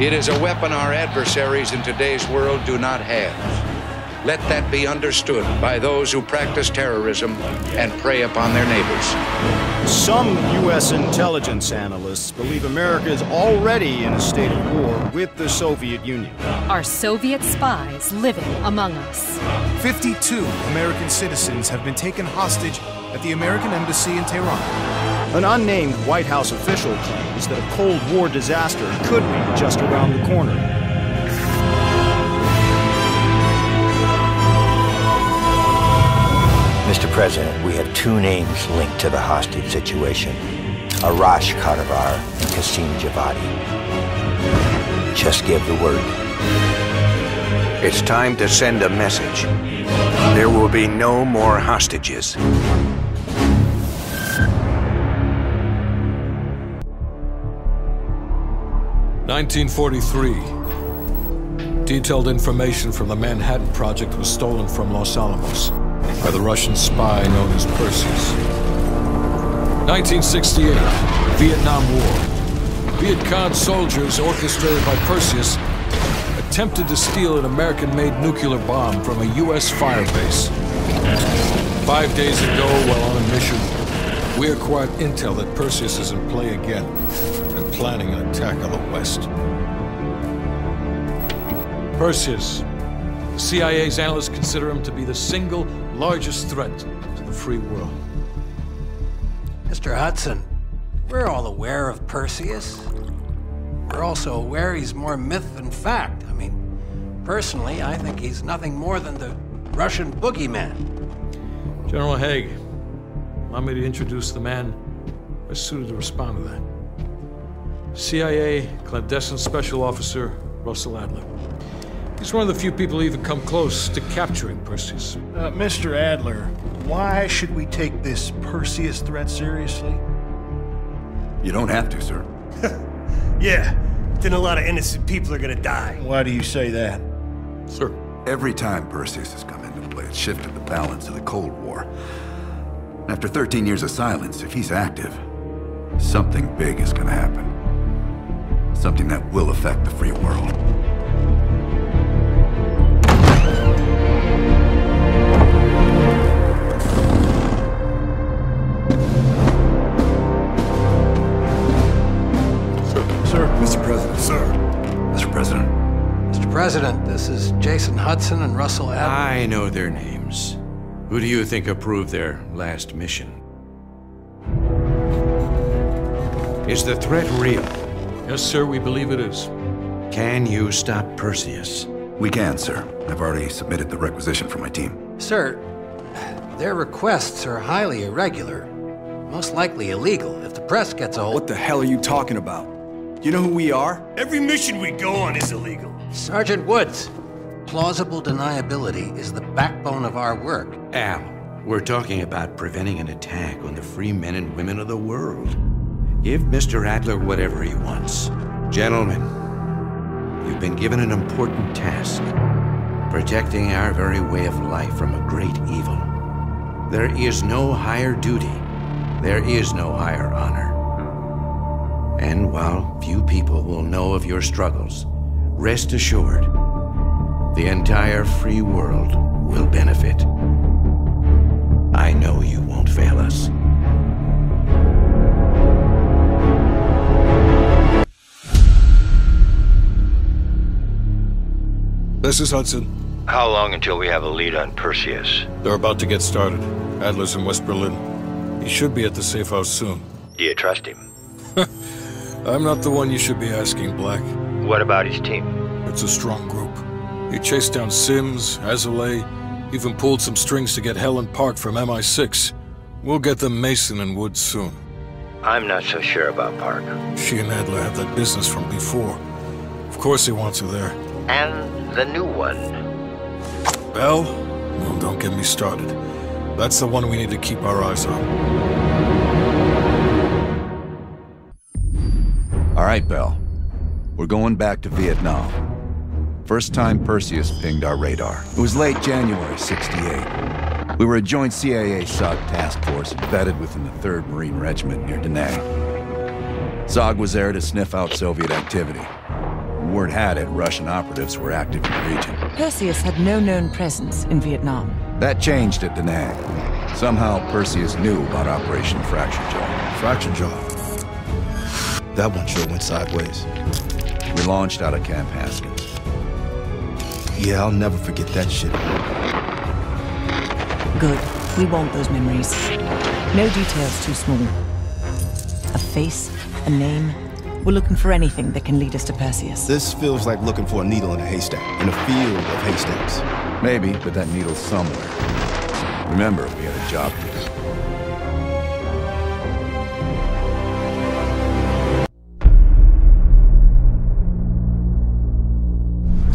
It is a weapon our adversaries in today's world do not have. Let that be understood by those who practice terrorism and prey upon their neighbors. Some U.S. intelligence analysts believe America is already in a state of war with the Soviet Union. Are Soviet spies living among us? 52 American citizens have been taken hostage at the American Embassy in Tehran. An unnamed White House official claims that a Cold War disaster could be just around the corner. Mr. President, we have two names linked to the hostage situation. Arash Kadivar and Qasim Javadi. Just give the word. It's time to send a message. There will be no more hostages. Nineteen forty-three. Detailed information from the Manhattan Project was stolen from Los Alamos by the Russian spy known as Perseus. 1968, Vietnam War. Viet Cong soldiers, orchestrated by Perseus, attempted to steal an American-made nuclear bomb from a U.S. firebase. Five days ago, while on a mission, we acquired intel that Perseus is in play again and planning an attack on the West. Perseus. The CIA's analysts consider him to be the single largest threat to the free world. Mr. Hudson, we're all aware of Perseus. We're also aware he's more myth than fact. I mean, personally, I think he's nothing more than the Russian boogeyman. General Haig, allow me to introduce the man best suited to respond to that. CIA clandestine special officer Russell Adler. He's one of the few people who even come close to capturing Perseus. Uh, Mr. Adler, why should we take this Perseus threat seriously? You don't have to, sir. yeah, then a lot of innocent people are gonna die. Why do you say that? Sir. Every time Perseus has come into play, it's shifted the balance of the Cold War. After 13 years of silence, if he's active, something big is gonna happen. Something that will affect the free world. Sir. Mr. President. Sir. Mr. President. Mr. President, this is Jason Hudson and Russell Adler. I know their names. Who do you think approved their last mission? Is the threat real? Yes, sir, we believe it is. Can you stop Perseus? We can, sir. I've already submitted the requisition for my team. Sir, their requests are highly irregular. Most likely illegal if the press gets a hold. What the hell are you talking about? You know who we are? Every mission we go on is illegal. Sergeant Woods, plausible deniability is the backbone of our work. Al, we're talking about preventing an attack on the free men and women of the world. Give Mr. Adler whatever he wants. Gentlemen, you've been given an important task. Protecting our very way of life from a great evil. There is no higher duty. There is no higher honor. And while few people will know of your struggles, rest assured, the entire free world will benefit. This is Hudson. How long until we have a lead on Perseus? They're about to get started. Adler's in West Berlin. He should be at the safe house soon. Do you trust him? I'm not the one you should be asking, Black. What about his team? It's a strong group. He chased down Sims, Azoulay, even pulled some strings to get Helen Park from MI6. We'll get them Mason and Woods soon. I'm not so sure about Park. She and Adler have that business from before. Of course he wants her there. And the new one. Bell? Well, don't get me started. That's the one we need to keep our eyes on. All right, Bell. We're going back to Vietnam. First time Perseus pinged our radar. It was late January 68. We were a joint CIA-SOG task force embedded within the 3rd Marine Regiment near Da Nang. SOG was there to sniff out Soviet activity. Word had it Russian operatives were active in the region. Perseus had no known presence in Vietnam. That changed at Da Nang. Somehow Perseus knew about Operation Fracture Jaw. Fracture Jaw? That one sure went sideways. We launched out of Camp Haskins. Yeah, I'll never forget that shit. Good. We want those memories. No details too small. A face, a name. We're looking for anything that can lead us to Perseus. This feels like looking for a needle in a haystack, in a field of haystacks. Maybe, but that needle's somewhere. Remember, we had a job to do.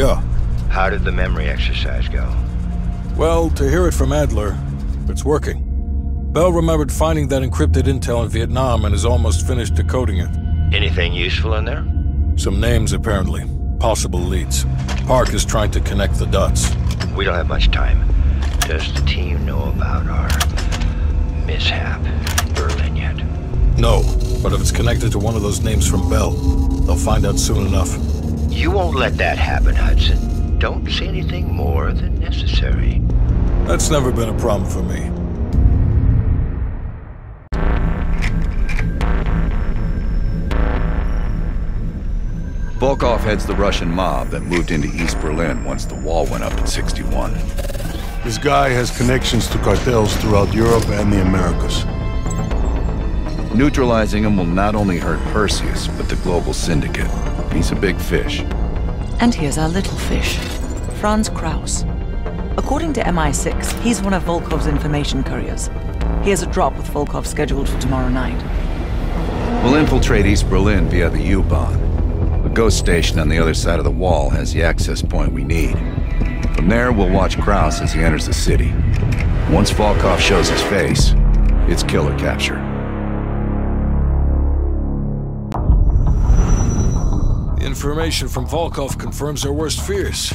Yeah. How did the memory exercise go? Well, to hear it from Adler, it's working. Bell remembered finding that encrypted intel in Vietnam and is almost finished decoding it. Anything useful in there? Some names, apparently. Possible leads. Park is trying to connect the dots. We don't have much time. Does the team know about our mishap in Berlin yet? No, but if it's connected to one of those names from Bell, they'll find out soon enough. You won't let that happen, Hudson. Don't say anything more than necessary. That's never been a problem for me. Volkov heads the Russian mob that moved into East Berlin once the wall went up in 61. This guy has connections to cartels throughout Europe and the Americas. Neutralizing him will not only hurt Perseus, but the global syndicate. He's a big fish. And here's our little fish, Franz Kraus. According to MI6, he's one of Volkov's information couriers. He has a drop with Volkov scheduled for tomorrow night. We'll infiltrate East Berlin via the U-Bahn. The ghost station on the other side of the wall has the access point we need. From there, we'll watch Kraus as he enters the city. Once Volkov shows his face, it's killer capture. The information from Volkov confirms our worst fears.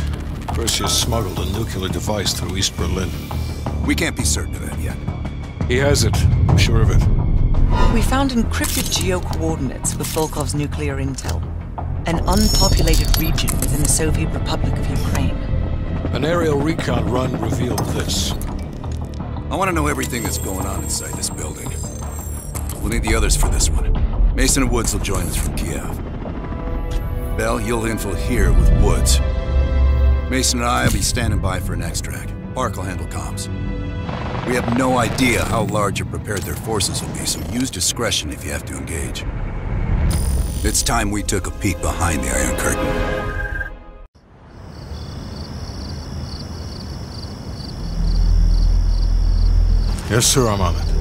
Perseus smuggled a nuclear device through East Berlin. We can't be certain of that yet. He has it. I'm sure of it. We found encrypted geo-coordinates with Volkov's nuclear intel. An unpopulated region within the Soviet Republic of Ukraine. An aerial recon run revealed this. I want to know everything that's going on inside this building. We'll need the others for this one. Mason and Woods will join us from Kiev. Bell, you'll info here with Woods. Mason and I will be standing by for an extract. Park will handle comms. We have no idea how large or prepared their forces will be, so use discretion if you have to engage. It's time we took a peek behind the Iron Curtain. Yes, sir, I'm on it.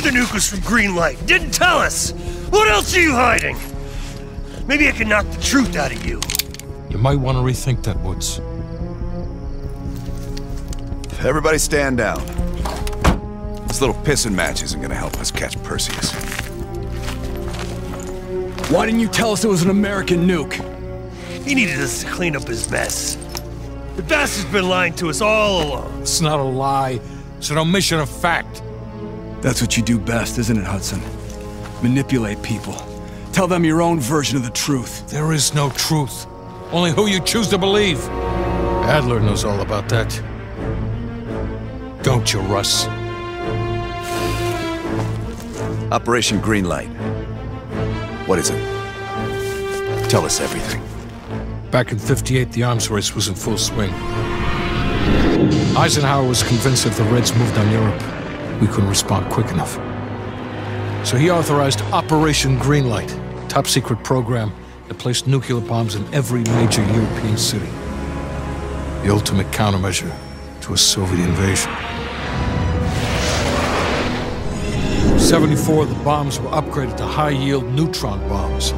Knew the nuke was from Greenlight. Didn't tell us. What else are you hiding? Maybe I can knock the truth out of you. You might want to rethink that, Woods. Everybody stand down. This little pissing match isn't gonna help us catch Perseus. Why didn't you tell us it was an American nuke? He needed us to clean up his mess. The bastard's been lying to us all along. It's not a lie. It's an omission of fact. That's what you do best, isn't it, Hudson? Manipulate people. Tell them your own version of the truth. There is no truth. Only who you choose to believe. Adler knows all about that. Don't you, Russ? Operation Greenlight. What is it? Tell us everything. Back in 58, the arms race was in full swing. Eisenhower was convinced that the Reds moved on Europe, we couldn't respond quick enough. So he authorized Operation Greenlight, top secret program that placed nuclear bombs in every major European city. The ultimate countermeasure to a Soviet invasion. 74 of the bombs were upgraded to high-yield neutron bombs,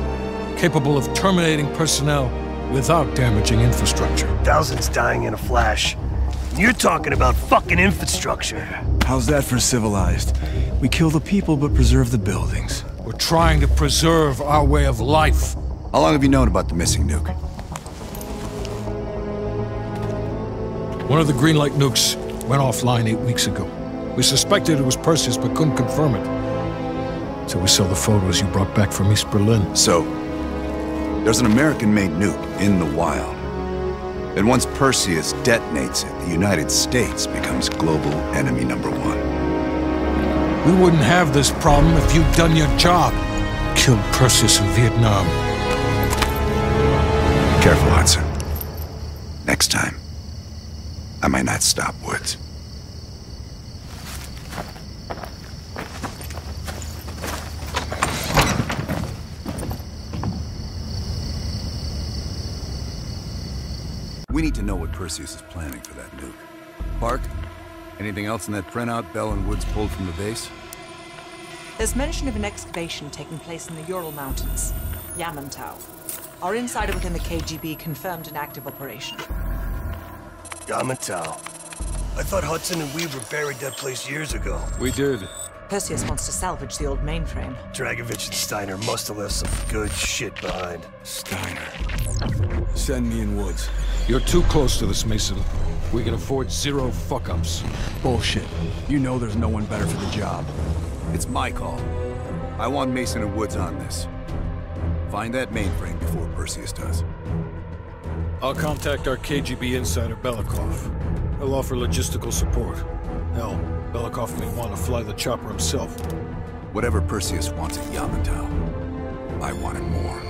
capable of terminating personnel without damaging infrastructure. Thousands dying in a flash. You're talking about fucking infrastructure. How's that for civilized? We kill the people but preserve the buildings. We're trying to preserve our way of life. How long have you known about the missing nuke? One of the green light nukes went offline eight weeks ago. We suspected it was Perseus, but couldn't confirm it. So we saw the photos you brought back from East Berlin. So, there's an American-made nuke in the wild. And once Perseus detonates it, the United States becomes global enemy number one. We wouldn't have this problem if you'd done your job. Killed Perseus in Vietnam. Careful, Hudson. Next time, I might not stop Woods. Need to know what Perseus is planning for that nuke. Park, anything else in that printout Bell and Woods pulled from the base? There's mention of an excavation taking place in the Ural Mountains, Yamantau. Our insider within the KGB confirmed an active operation. Yamantau. I thought Hudson and Weaver buried that place years ago. We did. Perseus wants to salvage the old mainframe. Dragovich and Steiner must have left some good shit behind. Steiner. Send me in Woods. You're too close to this, Mason. We can afford zero fuck-ups. Bullshit. You know there's no one better for the job. It's my call. I want Mason and Woods on this. Find that mainframe before Perseus does. I'll contact our KGB insider Belikov. He'll offer logistical support. Hell, Belikov may want to fly the chopper himself. Whatever Perseus wants at Yamantau, I want it more.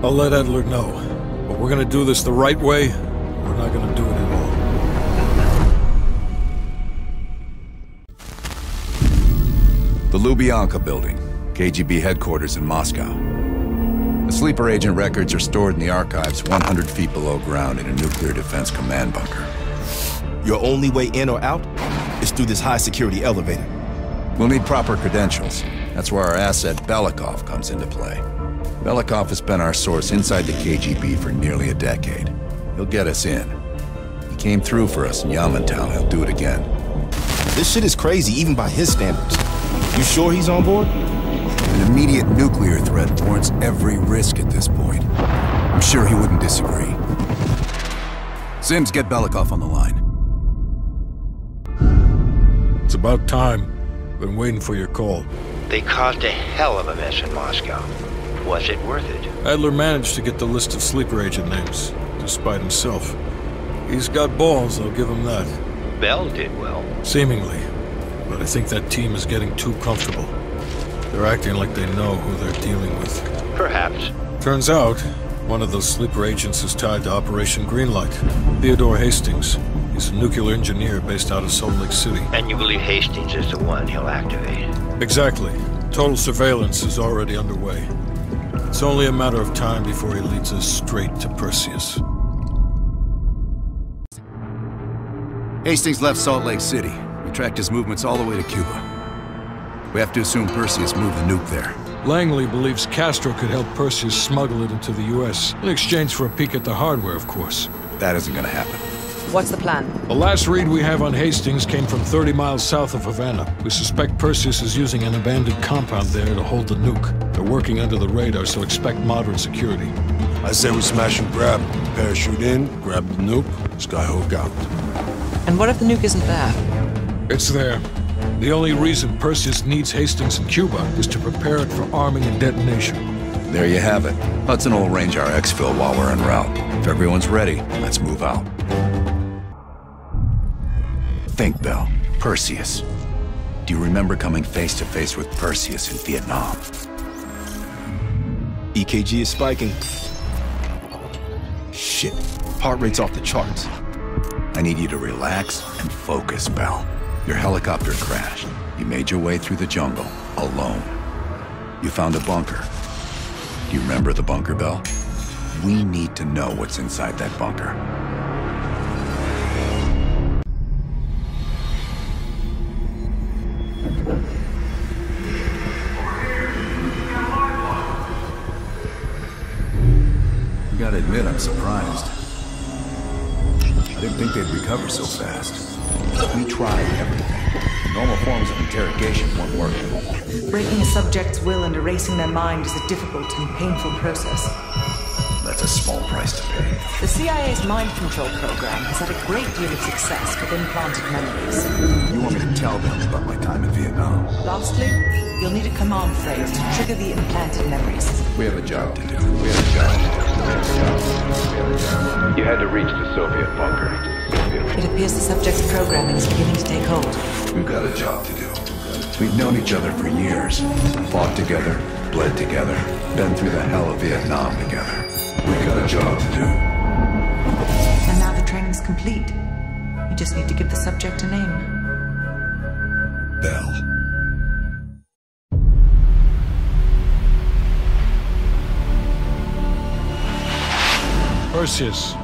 I'll let Adler know. But we're gonna do this the right way, we're not gonna do it at all. The Lubyanka building, KGB headquarters in Moscow. The sleeper agent records are stored in the archives 100 feet below ground in a nuclear defense command bunker. Your only way in or out is through this high security elevator. We'll need proper credentials. That's where our asset Belikov comes into play. Belikov has been our source inside the KGB for nearly a decade. He'll get us in. He came through for us in Yamantau. He'll do it again. This shit is crazy, even by his standards. You sure he's on board? An immediate nuclear threat warrants every risk at this point. I'm sure he wouldn't disagree. Sims, get Belikov on the line. It's about time. Been waiting for your call. They caused a hell of a mess in Moscow. Was it worth it? Adler managed to get the list of sleeper agent names, despite himself. He's got balls, I'll give him that. Bell did well. Seemingly. But I think that team is getting too comfortable. They're acting like they know who they're dealing with. Perhaps. Turns out, one of those sleeper agents is tied to Operation Greenlight. Theodore Hastings. He's a nuclear engineer based out of Salt Lake City. And you believe Hastings is the one he'll activate? Exactly. Total surveillance is already underway. It's only a matter of time before he leads us straight to Perseus. Hastings left Salt Lake City. We tracked his movements all the way to Cuba. We have to assume Perseus moved the nuke there. Langley believes Castro could help Perseus smuggle it into the U.S. in exchange for a peek at the hardware, of course. That isn't gonna happen. What's the plan? The last read we have on Hastings came from 30 miles south of Havana. We suspect Perseus is using an abandoned compound there to hold the nuke. They're working under the radar, so expect modern security. I say we smash and grab. Parachute in, grab the nuke, skyhook out. And what if the nuke isn't there? It's there. The only reason Perseus needs Hastings in Cuba is to prepare it for arming and detonation. There you have it. Hudson will arrange our exfil while we're en route. If everyone's ready, let's move out. Think, Bell. Perseus. Do you remember coming face to face with Perseus in Vietnam? EKG is spiking. Shit. Heart rate's off the charts. I need you to relax and focus, Bell. Your helicopter crashed. You made your way through the jungle, alone. You found a bunker. Do you remember the bunker, Bell? We need to know what's inside that bunker. Gotta admit, I'm surprised. I didn't think they'd recover so fast. We tried everything. Normal forms of interrogation weren't working. Breaking a subject's will and erasing their mind is a difficult and painful process. That's a small price to pay. The CIA's mind control program has had a great deal of success with implanted memories. You want me to tell them about my time in Vietnam? Lastly, you'll need a command phrase to trigger the implanted memories. We have a job to do. We have a job to do. You had to reach the Soviet bunker. It appears the subject's programming is beginning to take hold. We've got a job to do. We've known each other for years. Fought together, bled together, been through the hell of Vietnam together. We've got a job to do. And now the training's complete. You just need to give the subject a name. Bell. Perseus.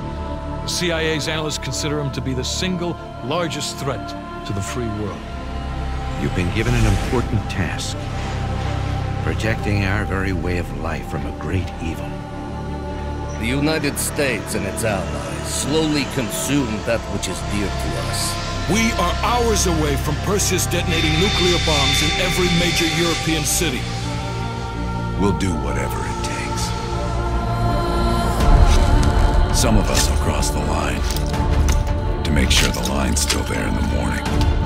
The CIA's analysts consider him to be the single largest threat to the free world. You've been given an important task. Protecting our very way of life from a great evil. The United States and its allies slowly consume that which is dear to us. We are hours away from Perseus detonating nuclear bombs in every major European city. We'll do whatever Some of us will cross the line to make sure the line's still there in the morning.